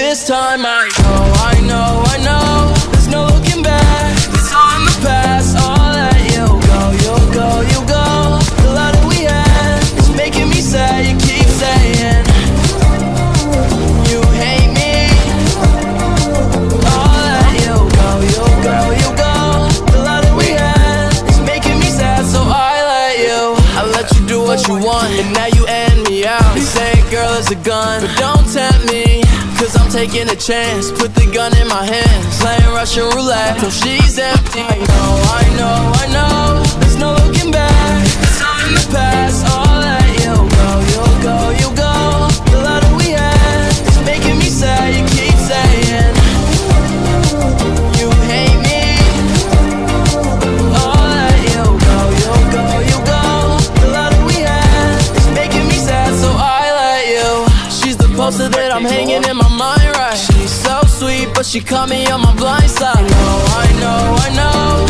this time I know, I know, I know. There's no looking back. It's all in the past I'll let you go, you'll go, you go. The that we had Is making me sad You keep saying You hate me. I'll let you go, you'll go, you go. The that we had Is making me sad So I let you. I let you do what you want And now you end me out. Say girl is a gun But don't tempt me Cause I'm taking a chance. Put the gun in my hands. Playing Russian roulette Till she's empty. I know, I know, I know closer that I'm hanging in my mind right? She's so sweet, but she caught me on my blind side. I know, I know, I know.